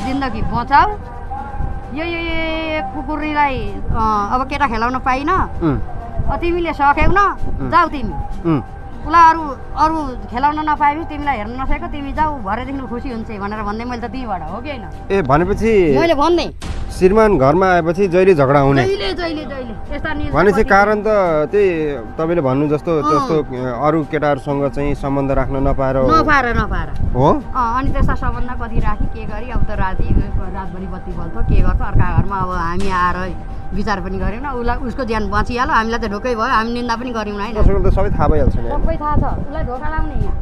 जिन्दगी बचाऊ। यो यो कुकुरीलाई अब केटा खेलाउन पाइन। तिमीले सक्यौ न जाऊ तिमी। उसलाई अरू अरू खेलाउन नपाए पनि तिमीलाई हेर्न नसकेको तिमी जाऊ भरेदेखि खुसी हुन्छ भनेर भन्दै मैले त त्यहीँबाट हो कि होइन? ए भनेपछि मैले भन्दै श्रीमान घरमा आएपछि जहिले झगडा हुने। भनेपछि कारण त त्यही तपाईँले भन्नु जस्तो। जस्तो अरू केटाहरूसँग चाहिँ सम्बन्ध राख्न नपाएर हो? अनि त्यस्ता सम्बन्ध कति राखी के गरी? अब त राति रातभरि बत्ती बल्छ के गर्छ? अर्का घरमा अब हामी आएर विचार पनि गरेन। उसलाई उसको ज्यान बाँचिहाल्यो हामीलाई त ढोकै भयो। हामी निन्दा पनि गऱ्यौँ होइन? सबै थाहा भइहाल्छ सबै थाहा छ। उसलाई ढोका लाउने यहाँ।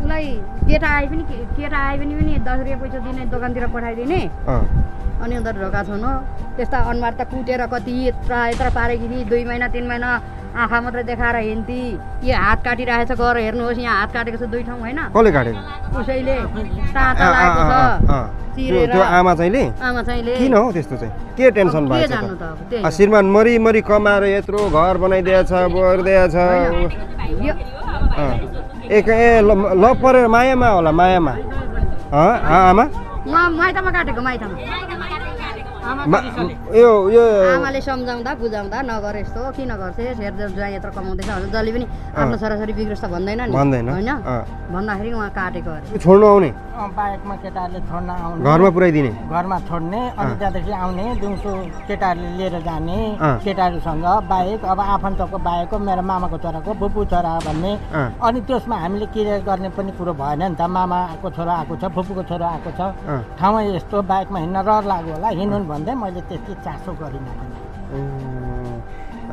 उसलाई केटा आए पनि केटा आए पनि पनि दस रुपियाँ पैसा दिने दोकानतिर पठाइदिने। अनि अन्त ढोका छुनु त्यस्ता अनुहार त कुटेर कति यत्र यत्र पारेकी थिए। दुई महिना तिन महिना आँखा मात्रै देखाएर हिँड्थी यो हात काटिरहेको छ गएर हेर्नुहोस् यहाँ हात काटेको छ दुई ठाउँ होइन? कसले काटेको? उसैले लागेको अँ, छ। त्यो आमा चाहिँले आमा चाहिँले किन हौ त्यस्तो चाहिँ? के टेन्सन भएको छ। श्रीमान मरि मरि कमाएर यत्रो घर बनाइदिएछ गरिदिएछ। एक ए ल ल परेर मायामा होला मायामा। आमा? माइतमा काटेको माइतमा। यो यो आमाले सम्झाउँदा बुझाउँदा नगर यस्तो किन गर्छेस् हेर ज्वाइँ यत्रो कमाउँदैछ भनेर जसले पनि आफ्नो छोराछोरी बिग्रस्त भन्दैन नि। भन्दैन। होइन। भन्दाखेरि उहाँ काटेको अरे। छोड्नु आउने। बाइकमा केटाहरूले छोड्न आउने घरमा पुऱ्याइदिने घरमा छोड्ने अनि। त्यहाँदेखि आउने दिउँसो केटाहरूले लिएर जाने। केटाहरूसँग बाइक अब आफन्तको बाइकको मेरो मामाको छोराको फुपू छोरा भन्ने। अनि त्यसमा हामीले क्लियर गर्ने पनि कुरो भएन नि त मामाको छोरा आएको छ फुपूको छोरा आएको छ। ठाउँमा यस्तो बाइकमा हिँड्न रहर लाग्यो होला हिँड्नु भन्दै मैले त्यति चासो गरिनँ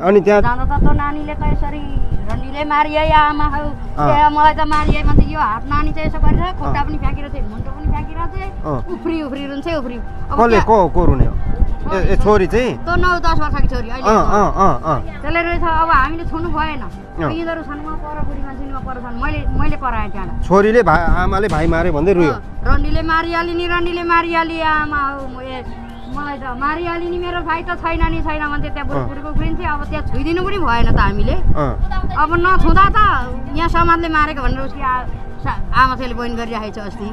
अनि त्यहाँ जाँदा त त्यो नानीले त यसरी रन्डीले मारिए या आमा मलाई त मारिए भन्छ यो हात नानी चाहिँ यसो गरेर खुट्टा पनि फ्याँकिरहेको थियो मुन्टो पनि थियो अँ। उफ्री उफ्री रुन्छ उफ्री कसले को को रुने हो? ए छोरी चाहिँ? त्यो नौ दस वर्षकी छोरी अहिले अँ अँ अँ अँ। त्यसले रहेछ अब हामीले छुनु भएन। यिनीहरू छन् म पर बुढी मान्छे पर छन्। मैले मैले कराएँ त्यहाँ छोरीले भाइ आमाले भाइ मारे भन्दै रुयो। रन्डीले मारिहाली नि रन्डीले मारिहाली आमा हौ म ए मलाई त मारिहाली नि मेरो भाइ त छैन नि छैन भन्थे त्यहाँ बुढी अँ। बुढीको उफ्रिन्थे अब त्यहाँ छुइदिनु पनि भएन त हामीले। अब नछुँदा त यहाँ समाजले मारेको भनेर उसकी सा- आमा चाहिँले बहिनी गरिराखेको छ अस्ति।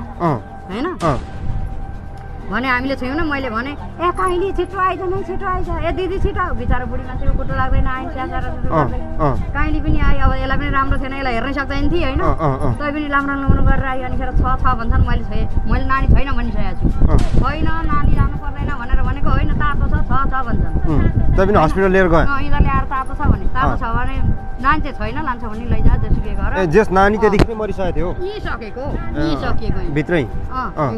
होइन? भने हामीले छुयौँ न मैले भने ए कहिले छिटो आइज नै छिटो आइज। ए दिदी छिटो बिचरा बुढी मान्छेको कुटो लाग्दैन आइन्छ कहिले पनि आयो। अब यसलाई पनि राम्रो थिएन यसलाई हेर्नै सक्दैन थिएँ होइन? तै पनि लाम्रो लाम्रो गरेर आयो अनि खेर छ छ भन्छन् मैले छोएँ मैले नानी छैन भनिसकेको छु। छैन नानी लानु पर्दैन भनेर भनेको होइन तातो छ छ छ भन्छन्। तै पनि हस्पिटल लिएर अँ, यिनीहरूले आएर तातो छ भने तातो। छ भने नानी चाहिँ छैन लान्छ भने लैजा जेसुकै गर। जेस नानी त्यतिखेर मरिसकेको थियो यहीँ सकेको यहीँ सकिएको यहीँ। भित्रै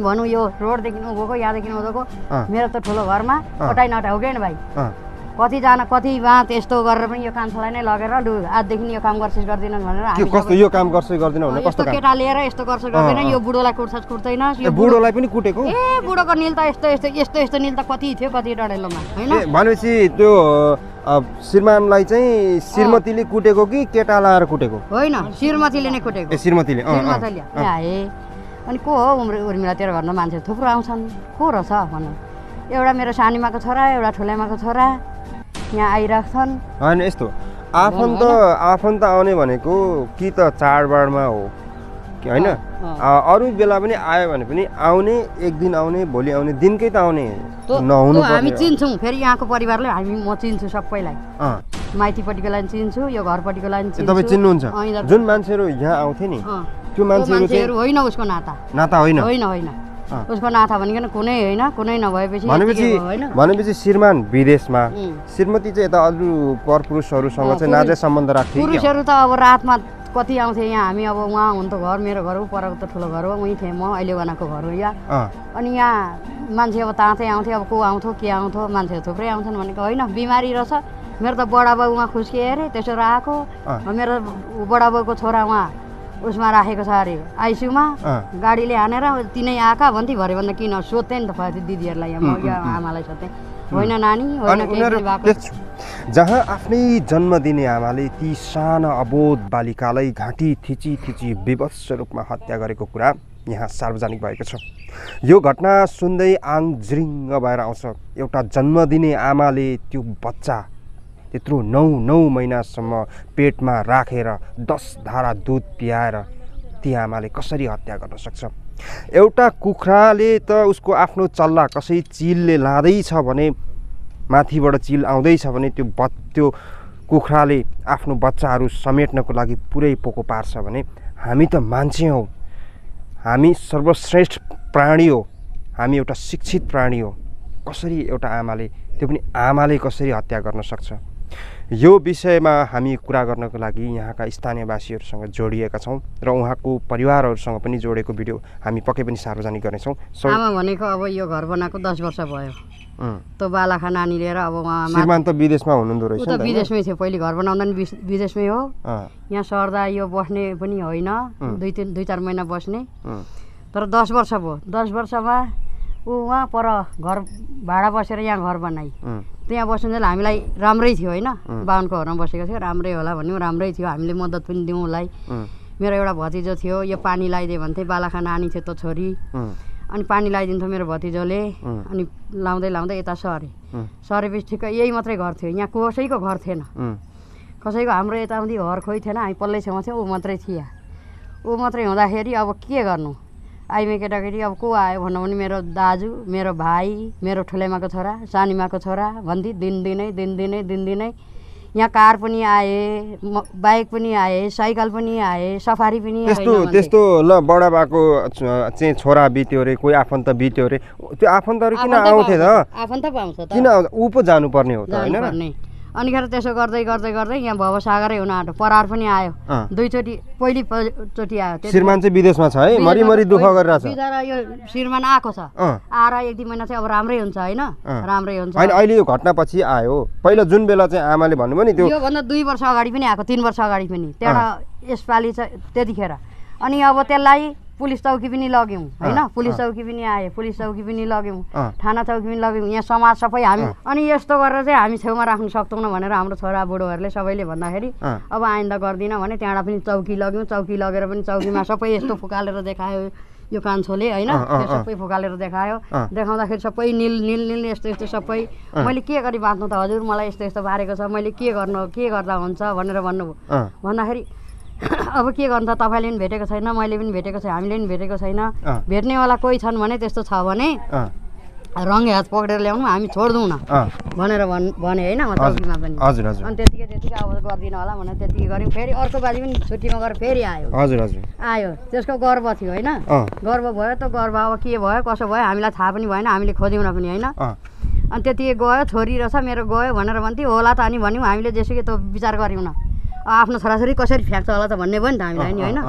भनौँ यो रोडदेखि उँभोको यहाँदेखि उँधोको। मेरो त ठुलो घरमा अँ। कटाइ नटाइ हो कि भाइ? कतिजना कति वहाँ त्यस्तो गरेर पनि यो कान्छालाई नै लगेर लु आजदेखि यो काम गर्छस् गर्दिनन् भनेर कस्तो यो काम गर्छ गर्दैन यस्तो केटा लिएर यस्तो गर्छ गर्दैन यो। बुढोलाई कुट्छस् कुट्दैन यो बुढो बुढोलाई पनि कुटेको? ए बुढोको निल त यस्तो यस्तो यस्तो यस्तो निल त कति थियो कति डढेलोमा होइन? भनेपछि त्यो श्रीमानलाई चाहिँ श्रीमतीले कुटेको कि केटा लाएर कुटेको? होइन श्रीमतीले नै कुटेको। श्रीमतीले श्रीमतीले। अनि को हो? उम्र उर्मिला तेरो घरमा मान्छे थुप्रो आउँछन्। को रहेछ भन एउटा मेरो सानीमाको छोरा एउटा ठुलैमाको छोरा यहाँ आइरहेछन् होइन यस्तो। आफन्त आफन्त आउने भनेको कि त चाडबाडमा हो कि होइन? अरू बेला पनि आयो भने पनि आउने एक दिन आउने भोलि आउने दिनकै त आउने नहुनु हामी। चिन्छौँ। फेरि यहाँको परिवारले हामी म चिन्छु सबैलाई। अँ। माइतीपट्टिकोलाई पनि चिन्छु यो ए, चिन्छु। तपाईँ चिन्नुहुन्छ जुन मान्छेहरू यहाँ आउँथे नि। त्यो मान्छेहरू होइन उसको नाता। नाता होइन? होइन होइन। उसको नाता भनिकन कुनै होइन कुनै नभएपछि भनेपछि भनेपछि श्रीमान विदेशमा। श्रीमती चाहिँ यता अरू परपुरुषहरूसँग चाहिँ नाजै सम्बन्ध राख्थ्यो कि? पुरुषहरू त अब रातमा कति आउँथे यहाँ? हामी अब उहाँ हुन त घर मेरो घर हो परको त ठुलो घर हो उहीँ थिएँ म अहिले उहाँको घर हो यहाँ। अँ। अनि यहाँ मान्छे अब तातै आउँथे अब को आउँथो के आउँथो मान्छेहरू थुप्रै आउँछन् भनेको होइन बिमारी रहेछ। मेरो त बडा बाउ उहाँ खुस्किए अरे त्यसो आएको। मेरो बडा बाउको छोरा उहाँ उसमा राखेको छ अरे आइसियुमा। गाडीले हानेर तिनै आएका भन्थे भरे भन्दा किन सोध्थेँ नि त त्यो दिदीहरूलाई म आमालाई सोध्थेँ होइन नानी होइन जहाँ आफ्नै जन्म दिने आमाले ती साना अबोध बालिकालाई घाँटी थिची थिची विवत्स रूपमा हत्या गरेको कुरा यहाँ सार्वजनिक भएको छ। यो घटना सुन्दै आङ जिरिङ्ग भएर आउँछ। एउटा जन्म दिने आमाले त्यो बच्चा त्यत्रो नौ नौ महिनासम्म पेटमा राखेर दस धारा दुध पियाएर ती आमाले कसरी हत्या गर्न सक्छ? एउटा कुखुराले त उसको आफ्नो चल्ला कसै चिलले लाँदैछ भने माथिबाट चिल आउँदैछ भने त्यो बच त्यो कुखुराले आफ्नो बच्चाहरू समेट्नको लागि पुरै पोको पार्छ भने हामी त मान्छे हौ। हामी सर्वश्रेष्ठ प्राणी हो। हामी एउटा शिक्षित प्राणी हो। कसरी एउटा आमाले त्यो पनि आमाले कसरी हत्या गर्न सक्छ? यो विषयमा हामी कुरा गर्नको लागि यहाँका स्थानीयवासीहरूसँग जोडिएका छौँ र उहाँको परिवारहरूसँग पनि जोडेको भिडियो हामी पक्कै पनि सार्वजनिक गर्नेछौँ। आमा भनेको अब यो घर बनाएको दस वर्ष भयो। त्यो बालाखा नानी लिएर अब उहाँ त विदेशमा हुनुहुँदो रहेछ त? विदेशमै थियो पहिले घर बनाउँदा नि विस- विदेशमै हो। यहाँ सर्दा यो बस्ने पनि होइन. दुई तिन दुई चार महिना बस्ने। तर दस वर्ष भयो। दस वर्षमा ऊ उहाँ पर घर भाडा बसेर यहाँ घर बनाइ उम्, त्यहाँ बस्नुन्जेल हामीलाई राम्रै थियो होइन. बाहुनको घरमा बसेको थियो राम्रै होला भन्यौँ राम्रै थियो हामीले मद्दत पनि दिउँ उसलाई। मेरो एउटा भतिजो थियो यो पानी लगाइदियो भन्थे बालाखा नानी थियो त छोरी। अनि पानी लगाइदिन्थ्यो मेरो भतिजोले. अनि लाउँदै लाउँदै यता सरे। सरेपछि ठिक्क यही मात्रै घर थियो यहाँ कसैको घर थिएन। कसैको हाम्रो यताउति घर खोइ थिएन हामी पल्लै छेउमा थियो ऊ मात्रै थिए। ऊ मात्रै हुँदाखेरि अब के गर्नु? आइमे केटाकेटी अब को आयो भन्नु भने मेरो दाजु मेरो भाइ मेरो ठुलेमाको छोरा सानीमाको छोरा भन्थे दिनदिनै दिनदिनै दिनदिनै। यहाँ कार पनि आए बाइक पनि आए साइकल पनि आए सफारी पनि त्यस्तो। त्यस्तो ल बडा बाको छ- चाहिँ छोरा बित्यो अरे कोही आफन्त बित्यो अरे त्यो आफन्तहरू किन आउँथे त? आफन्त किन ऊ पो जानुपर्ने हो त होइन? अनिखेर त्यसो गर्दै गर्दै गर्दै यहाँ भवसागरै हुन आँट्यो। परार पनि आयो। दुईचोटि पहिलो चोटि आयो। श्रीमान चाहिँ विदेशमा छ है? मरिमरि दुःख गरिरहेछ। बिचरा यो श्रीमान आएको छ। आएर एक दुई महिना चाहिँ अब राम्रै हुन्छ होइन। राम्रै हुन्छ। होइन अहिले यो घटनापछि आयो। पहिला जुन बेला चाहिँ आमाले भन्नुभयो नि त्यो योभन्दा दुई वर्ष अगाडि पनि आएको तिन वर्ष अगाडि पनि। त्यहाँबाट यसपालि चाहिँ त्यतिखेर। अनि अब त्यसलाई पुलिस चौकी पनि लग्यौँ होइन पुलिस। चौकी पनि आयो पुलिस चौकी पनि लग्यौँ। थाना चौकी पनि लग्यौँ यहाँ समाज सबै हामी। अनि यस्तो गरेर चाहिँ हामी छेउमा राख्नु सक्दैनौँ भनेर हाम्रो छोरा बुढोहरूले सबैले भन्दाखेरि। अब आइन्दा गर्दिनँ भने त्यहाँबाट पनि चौकी लग्यौँ चौकी लगेर पनि चौकीमा सबै यस्तो फुकालेर देखायो यो कान्छोले होइन त्यो सबै फुकालेर देखायो। देखाउँदाखेरि सबै निल निल निल यस्तो यस्तो सबै। मैले के गरी बाँच्नु त हजुर मलाई यस्तो यस्तो बारेको छ मैले के गर्नु के गर्दा हुन्छ भनेर भन्नुभयो भन्दाखेरि अब के गर्नु त तपाईँले पनि भेटेको छैन मैले पनि भेटेको छैन हामीले पनि भेटेको छैन। भेट्नेवाला कोही छन् भने त्यस्तो छ भने अँ। रङ्गे हात पक्रेर ल्याउनु हामी छोड्दैनौँ। न भनेर भन् भने होइन म चौकीमा पनि। हजुर हजुर। अनि त्यतिकै त्यतिकै अब गर्दिनँ होला भनेर त्यतिकै गऱ्यौँ। फेरि अर्को बाजी पनि छुट्टीमा गएर फेरि आयो। हजुर हजुर। आयो। त्यसको गर्व थियो होइन। गर्व भयो त गर्व। अब के भयो कसो भयो हामीलाई थाहा पनि भएन हामीले खोज्यौँ पनि होइन। अनि त्यतिकै गयो छोरी रहेछ मेरो गयो भनेर भन्थ्यो होला त अनि भन्यौँ। हामीले जेसुकै त विचार गऱ्यौँ न। आफ्नो छोराछोरी कसरी फ्याँक्छ होला त भन्ने भयो नि त हामीलाई नि होइन।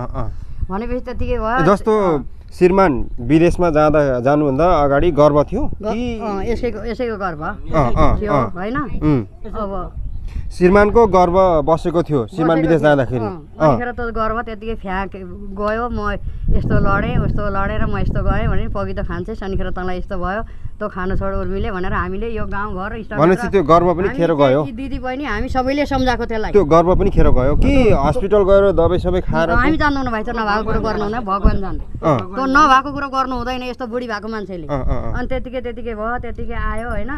भनेपछि त्यतिकै भयो। जस्तो श्रीमान विदेशमा जाँदा जानुभन्दा अगाडि गर्व थियो यसैको यसैको गर्व। होइन? अब श्रीमानको गर्व बसेको थियो श्रीमान विदेश। जाँदाखेरि। त गर्व त्यतिकै फ्याँक गयो म यस्तो लडेँ उस्तो लडेर म यस्तो गएँ भने पगि त खान्छेस् अनिखेर तँलाई यस्तो भयो तँ खानु छोड उर्मिले भनेर हामीले यो गाउँघर इष्टमित्र- भनेपछि त्यो गर्व पनि खेर गयो। दिदी बहिनी हामी सबैले सम्झाएको त्यसलाई। त्यो गर्व पनि खेर गयो कि हस्पिटल गएर दबाई सबै खाएर हामी जान्दैनौँ भाइ त नभएको कुरो गर्नु हुँदैन भगवान् जान्नु। अँ। त्यो नभएको कुरो गर्नु हुँदैन यस्तो बुढी भएको मान्छेले। अनि त्यतिकै त्यतिकै भयो त्यतिकै आयो होइन।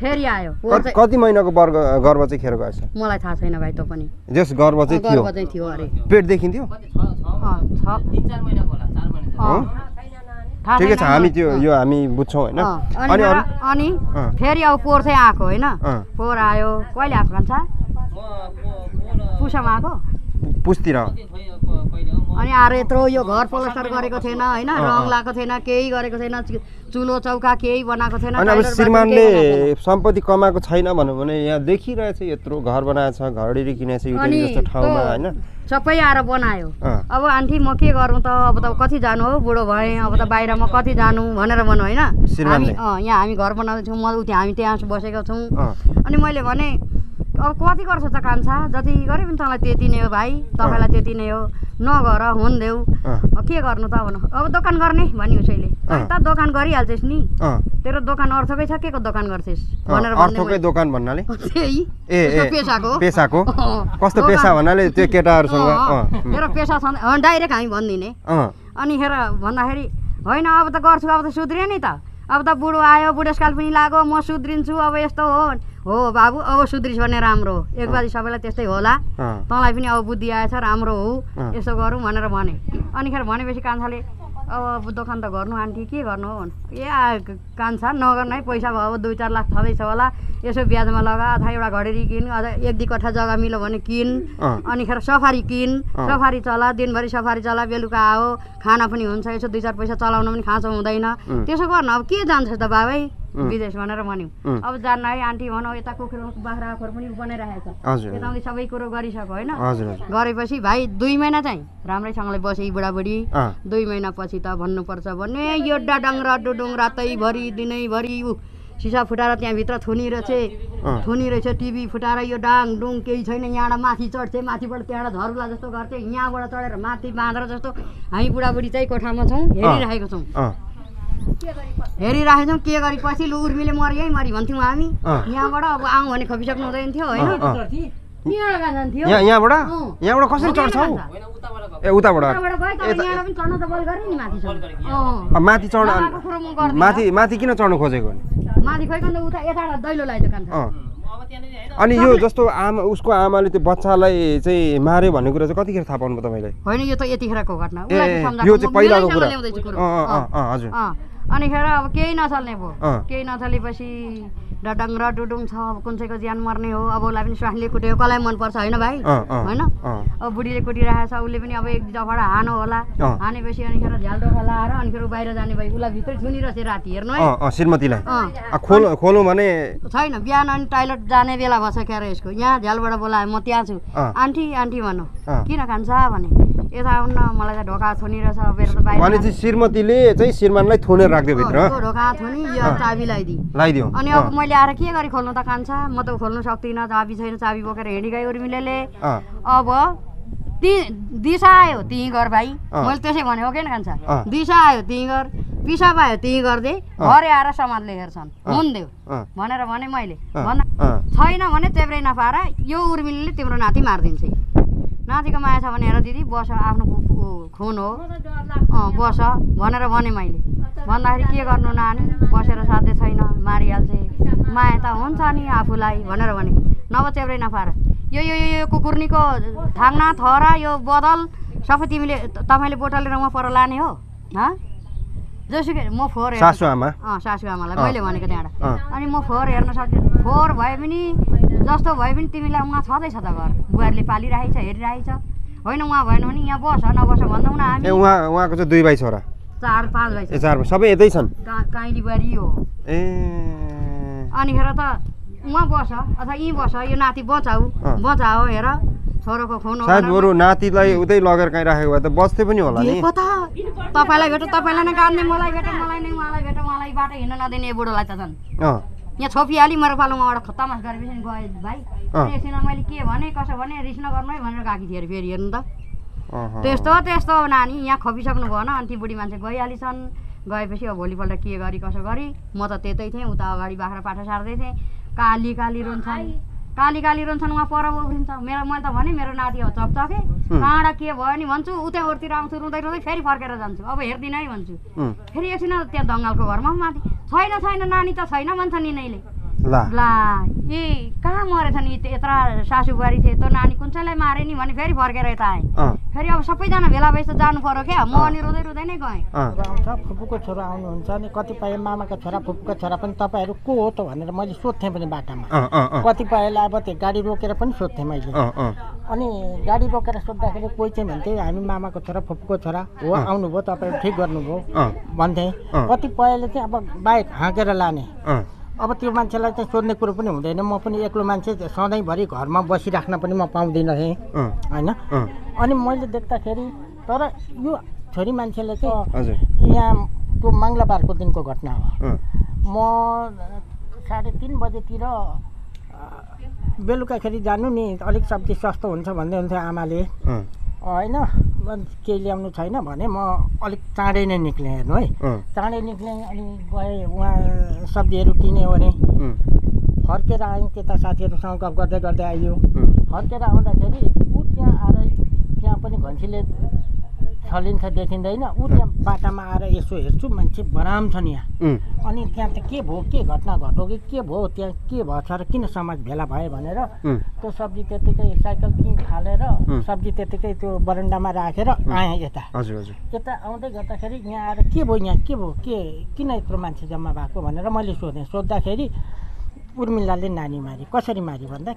फेरि आयो। कति महिनाको वर्ग गर्व चाहिँ खेर गएछ मलाई थाहा छैन भाइ त पनि। जस गर्व चाहिँ थियो। गर्व चाहिँ थियो अरे। पेट देखिन्थ्यो? ठिकै छ हामी त्यो यो हामी बुझ्छौँ होइन। अनि अनि। फेरि अब पोहोर चाहिँ आएको होइन। पोहोर आयो। कहिले आएको भन्छ? पुसमा आएको? पुस्तिर। अनि आएर यत्रो यो घर प्लस्टर गरेको थिएन होइन? रङ। लगाएको थिएन केही गरेको थिएन चुलो चौका केही बनाएको थिएन अनि अब श्रीमानले। सम्पत्ति कमाएको छैन भनौँ भने यहाँ देखिरहेछ यत्रो घर बनाएको छ घरडेरी किनेको छ अनि युटेरी जस्तो ठाउँमा होइन? सबै आएर बनायो। अब आन्टी म के गरौँ त? अब त कति जानु हो? बुढो भएँ अब त बाहिर म कति जानु भनेर भन्नु होइन? हामी यहाँ हामी घर बनाउँदैछौँ म उति हामी त्यहाँ बसेका छौँ। अनि मैले भने अब कति गर्छ त कान्छा? जति गरे पनि तँलाई त्यति नै हो भाइ तपाईँलाई त्यति नै हो। नगर हुन देऊ। के गर्नु त भन्नु अब दोकान गर्ने भन्यो उसैले। त दोकान गरिहाल्छस् नि। तेरो दोकान अर्थकै छ के को दोकान गर्छस्? भनेर अर्थकै दोकान भन्नाले? त्यही। ए पेसाको। कस्तो पेसा भन्नाले त्यो केटाहरूसँग? तेरो पेसा डाइरेक्ट हामी भनिदिने। अनि हेर भन्दाखेरि होइन अब त गर्छु अब त सुध्रियो नि त। अब त बुढो आयो बुढेसकाल पनि लाग्यो म सुध्रिन्छु अब यस्तो हो। हो बाबु अब सुध्रिस भने राम्रो हो। एक बाजी सबैलाई त्यस्तै होला। तँलाई पनि अब बुद्धि आएछ राम्रो हो। यसो गरौँ भनेर भने। अनिखेर भनेपछि कान्छाले अब दोकान त गर्नु आन्टी के गर्नु हो ए कान्छा नगर्नु है पैसा भयो दुई चार लाख छँदैछ होला यसो ब्याजमा लगा अथवा एउटा घडेरी किन अथवा एक दुई कट्ठा जग्गा मिल्यो भने किन अँ। अनिखेर सफारी किन। सफारी चला दिनभरि सफारी चला बेलुका आओ खाना पनि हुन्छ यसो दुई चार पैसा चलाउन पनि खाँचो हुँदैन। त्यसो गर्नु अब के जान्छ त बाबै। विदेश भनेर भन्यौँ। अब जान्न है आन्टी भनौँ यता कुखुरा बाख्रा खोर पनि बनाइरहेको छ। यताउति सबै कुरो गरिसक्यो होइन। गरेपछि भाइ दुई महिना चाहिँ राम्रैसँगले बसे बुढाबुढी। दुई महिनापछि त भन्नुपर्छ भने यो डाडङ र डुडुङ रातैभरि दिनैभरि ऊ सिसा फुटाएर त्यहाँभित्र थुनी रहेछ अँ। थुनी रहेछ टिभी फुटाएर यो डाङ डुङ केही छैन। यहाँबाट माथि चढ्थे माथिबाट त्यहाँबाट झरुला जस्तो गर्थे यहाँबाट चढेर माथि बाँधेर जस्तो हामी बुढाबुढी चाहिँ कोठामा छौँ हेरिरहेको छौँ। अँ हेरिरहेको छौँ के गरी पछि लु उर्मिले मरि है मरि भन्थ्यौँ हामी। यहाँबाट अब आउँ भने खपिसक्नु हुँदैन थियो होइन। यहाँबाट यहाँबाट? कसरी चढ्छौ? ए उताबाट? पनि चढ्न त बल गरेँ नि माथिसम्म अँ। अँ, माथि। माथि माथि किन चढ्नु खोजेको माथि अनि यो जस्तो आमा उसको आमाले त्यो बच्चालाई चाहिँ मार्यो भन्ने कुरा चाहिँ कतिखेर थाहा पाउनु तपाईँले होइन यो त यतिखेरको घटना। यो चाहिँ पहिलाको कुरा। हजुर। अँ। अनिखेर अब केही नचल्ने भयो। केही नचलेपछि डडङ र डुडुङ छ अब कुन चाहिँको ज्यान मर्ने हो अब उसलाई पनि स्वास्नीले कुट्यो कसलाई मनपर्छ होइन भाइ? होइन। अब बुढीले कुटिरहेको छ उसले पनि अब एक जफाबाट हानो होला। हानेपछि अनिखेर झ्याल डोखा लाएर अनिखेर बाहिर जाने भाइ उसलाई भित्रै छुनिरहेछ राति हेर्नु है। श्रीमतीलाई। खोल भने छैन बिहान अनि टोइलेट जाने बेला भएछ क्यारे यसको। यहाँ झ्यालबाट बोलायो म त्यहाँ छु। आन्टी आन्टी भनौँ अँ। किन खान्छ भने? यता आउनु न मलाई त ढोका थुनिरहेछ मेरो त बाहिर भने चाहिँ श्रीमतीले चाहिँ श्रीमानलाई थुनेर राखिदियो भित्र। ढोका थुनी यो। चाबी लगाइदिए लगाइदियो अनि अब मैले आएर के गरी खोल्नु त कान्छ? म त खोल्नु सक्दिनँ चाबी छैन चाबी बोकेर हिँडी गयो उर्मिलेले। अँ, अब ती दिशा आयो त्यहीँ गर भाइ। मैले त्यसै भने हो किन कान्छ। दिशा आयो त्यहीँ गर पिसाब आयो त्यहीँ गरिदे। घरे आएर समाजले हेर्छन्। अँ। हुन देऊ अँ, भनेर भने मैले। अँ, छैन भने तेब्रै नपाएर यो उर्मिलीले तिम्रो नाति मारिदिन्छ। नातिको माया छ भने हेर दिदी बस आफ्नो खुन हो। अँ बस भनेर भने मैले। भन्दाखेरि के गर्नु नानी? बसेर साध्य छैन मारिहाल्छ। माया त हुन्छ नि आफूलाई भनेर भने। नभए तेब्रै नपाएर। यो यो यो कुकुर्नीको थाङ्ना थरा यो बदल सबै तिमीले तपाईँले बोटलेर उहाँ पर लाने हो हँ? जसुकै म फोहोर सासु आमा। अँ सासु आमालाई। मैले भनेको त्यहाँबाट। अनि म फोहोर हेर्न सक्दिनँ। फोहोर भए पनि जस्तो भए पनि तिमीलाई उहाँ छँदैछ त घर। बुहारीले पालिरहेको छ हेरिरहेको छ होइन उहाँ भएन भने यहाँ बस नबस भन्दौँ न हामी ए उहाँ उहाँको चाहिँ दुई भाइ छोरा? चार पाँच भाइ चार सबै यतै छन्? काइली बुहारी हो ए। अनिखेर त उहाँ बस अथवा यहीँ बस यो नाति बचाऊ। बचाओ हेर। छोरोको खुन सायद बरु नातिलाई उतै लगेर कहीँ राखेको भए त बस्दै पनि होला नि। तपाईँलाई भेटो तपाईँलाई नै काट्ने मलाई भेटो मलाई नै उहाँलाई भेटो उहाँलाई बाटो हिँड्न नदिने बुढोलाई त झन्। यहाँ छोपिहालेँ मेरो पालोमाबाट खत्तामास गरेपछि गएँ भाइ। एकछिनमा मैले के भने कसो भने रिस नगर्नु है भनेर गएको थिएँ अरे फेरि हेर्नु त। त्यस्तो त्यस्तो नानी यहाँ खपिसक्नु भएन। अनि ती बुढी मान्छे गइहालिछन्। गएपछि अब भोलिपल्ट के गरी कसो गरी? म त त्यतै थिएँ उता अगाडि बाख्रा पाठा सार्दै थिएँ। काली काली रुन्छन्। काली काली रुन्छन् उहाँ पर उफ्रिन्छ मेरो मैले त भने मेरो नाति हो चकचके। कहाँबाट के भयो नि भन्छु उतै ओरतिर आउँछु रुँदै रुँदै फेरि फर्केर जान्छु। अब हेर्दिनँ है भन्छु। फेरि एकछिन त्यहाँ दङ्गालको घरमा माथि। छैन छैन नानी त छैन भन्छ निनैले ला। ला ए कहाँ मरेछन् यी त? यत्र सासु बुहारी थिए त नानी कुन चाहिँलाई मारे नि भने फेरि फर्केर यता आएँ। फेरि अब सबैजना भेला भएछ जानु पर्यो क्या? म अनि रुँदै रुँदै नै गएँ। आउँछ फुपूको छोरा आउनुहुन्छ अनि कतिपय मामाको छोरा फुपूको छोरा पनि तपाईँहरू को हो त भनेर मैले सोध्थेँ पनि बाटामा। कतिपयलाई अब त्यो गाडी रोकेर पनि सोध्थेँ मैले। अनि गाडी रोकेर सोद्धाखेरि कोही चाहिँ भन्थे हामी मामाको छोरा फुपूको छोरा हो। आउनुभयो तपाईँहरू ठिक गर्नुभयो। भन्थे। कतिपयले चाहिँ अब बाइक हाँकेर लाने। अब त्यो मान्छेलाई चाहिँ सोध्ने कुरो पनि हुँदैन। म पनि एक्लो मान्छे सधैँभरि घरमा बसिराख्न पनि म पाउँदिनँ थिएँ होइन? अनि मैले देख्दाखेरि तर यो छोरी मान्छेले चाहिँ यहाँ त्यो मङ्गलबारको दिनको घटना हो। म साढे तिन बजेतिर बेलुकाखेरि जानु नि अलिक सब्जी सस्तो हुन्छ भन्दै हुन्थ्यो आमाले। होइन केही ल्याउनु छैन भने म अलिक चाँडै नै निक्लेँ हेर्नु है। चाँडै निक्लेँ अनि गएँ उहाँ सब्जीहरू किन्यो भने। फर्केर आयौँ त्यता साथीहरूसँग गफ गर्दै गर्दै आइयो। फर्केर आउँदाखेरि ऊ त्यहाँ आएर त्यहाँ पनि घन्सीले छलिन्छ देखिँदैन ऊ त्यहाँ बाटामा आएर यसो हेर्छु मान्छे बराम छ नि यहाँ अनि त्यहाँ त के भयो के घटना घट्यो कि के भयो त्यहाँ के भएछ र किन समाज भेला भयो भनेर त्यो सब्जी त्यत्तिकै साइकल किन फालेर उम्. सब्जी त्यत्तिकै त्यो बरन्डामा राखेर आएँ यता। हजुर हजुर। यता आउँदै गर्दाखेरि यहाँ आएर के भयो यहाँ के भयो के किन यत्रो मान्छे जम्मा भएको भनेर मैले सोधेँ। सोद्धाखेरि उर्मिलाले नानी मारी। कसरी मारी भन्दा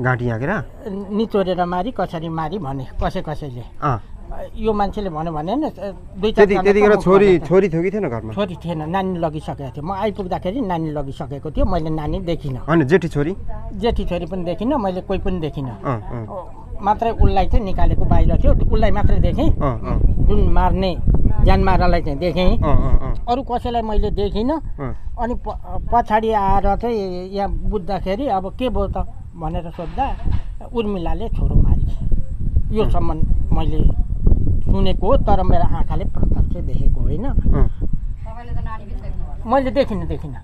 घाँटी हाँकेर? निचोरेर मारी कसरी मारी भने कसै कसैले। यो मान्छेले भन्यो भने नि दुई त्यतिखेर छोरी। छोरी थियो कि थिएन घरमा? छोरी थिएन नानी लगिसकेको थियो। म आइपुग्दाखेरि नानी लगिसकेको थियो मैले नानी देखिनँ। होइन जेठी छोरी? जेठी छोरी पनि देखिनँ मैले कोही पनि देखिनँ। मात्रै उसलाई चाहिँ निकालेको बाहिर थियो उसलाई मात्रै देखेँ। जुन मार्ने ज्यान मारालाई चाहिँ देखेँ। अरू कसैलाई मैले देखिनँ। अनि पछाडि आएर चाहिँ यहाँ बुझ्दाखेरि अब के भयो त भनेर सोद्धा उर्मिलाले छोरो मारी योसम्म मैले सुनेको हो तर मेरो आँखाले प्रत्यक्ष देखेको होइन। मैले देखिनँ देखिनँ।